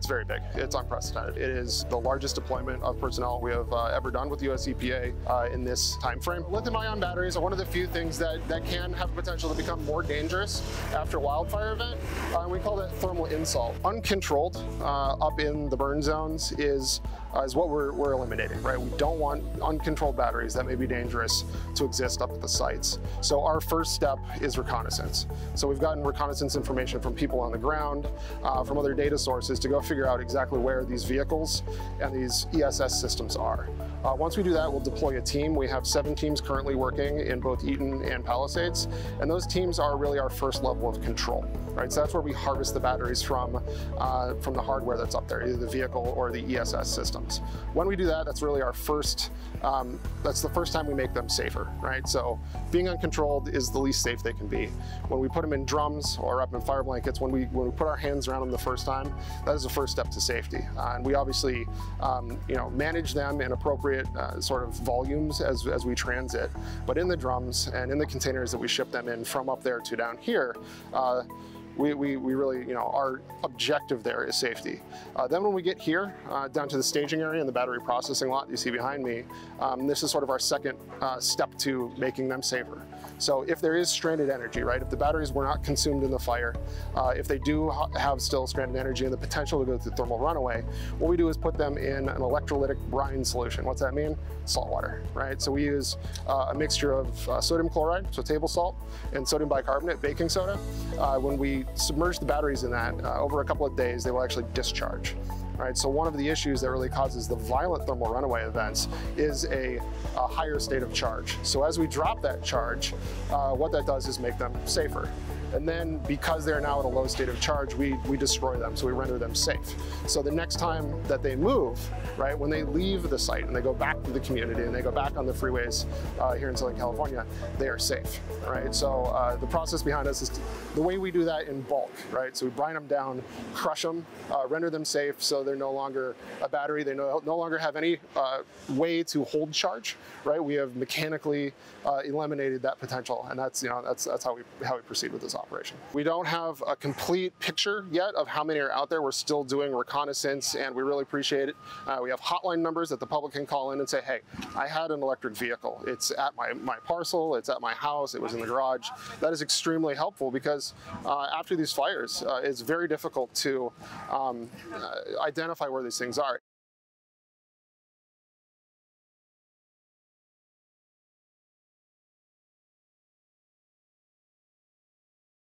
It's very big. It's unprecedented. It is the largest deployment of personnel we have uh, ever done with US EPA uh, in this time frame. Lithium-ion batteries are one of the few things that, that can have potential to become more dangerous after a wildfire event. Uh, we call that thermal insult. Uncontrolled uh, up in the burn zones is uh, is what we're, we're eliminating, right? We don't want uncontrolled batteries that may be dangerous to exist up at the sites. So our first step is reconnaissance. So we've gotten reconnaissance information from people on the ground, uh, from other data sources to go figure out exactly where these vehicles and these ESS systems are. Uh, once we do that, we'll deploy a team. We have seven teams currently working in both Eaton and Palisades, and those teams are really our first level of control, right? So that's where we harvest the batteries from, uh, from the hardware that's up there, either the vehicle or the ESS systems. When we do that, that's really our first, um, that's the first time we make them safer, right? So being uncontrolled is the least safe they can be. When we put them in drums or up in fire blankets, when we, when we put our hands around them the first time, that is the first step to safety. Uh, and we obviously, um, you know, manage them in appropriate appropriate uh, sort of volumes as, as we transit. But in the drums and in the containers that we ship them in from up there to down here, uh, we, we, we, really, you know, our objective there is safety. Uh, then when we get here, uh, down to the staging area and the battery processing lot you see behind me, um, this is sort of our second uh, step to making them safer. So if there is stranded energy, right, if the batteries were not consumed in the fire, uh, if they do ha have still stranded energy and the potential to go through thermal runaway, what we do is put them in an electrolytic brine solution. What's that mean? Salt water, right? So we use uh, a mixture of uh, sodium chloride, so table salt, and sodium bicarbonate, baking soda. When we submerge the batteries in that, uh, over a couple of days, they will actually discharge right? So one of the issues that really causes the violent thermal runaway events is a, a higher state of charge. So as we drop that charge, uh, what that does is make them safer. And then because they're now at a low state of charge, we, we destroy them, so we render them safe. So the next time that they move, right, when they leave the site and they go back to the community and they go back on the freeways uh, here in Southern California, they are safe, right? So uh, the process behind us is the way we do that in bulk, right? So we brine them down, crush them, uh, render them safe so they're no longer a battery, they no, no longer have any uh, way to hold charge, right? We have mechanically uh, eliminated that potential and that's, you know, that's, that's how we, how we proceed with this operation. We don't have a complete picture yet of how many are out there. We're still doing reconnaissance and we really appreciate it. Uh, we have hotline numbers that the public can call in and say, hey, I had an electric vehicle. It's at my, my parcel, it's at my house, it was in the garage. That is extremely helpful because uh, after these fires, uh, it's very difficult to um, uh, identify where these things are.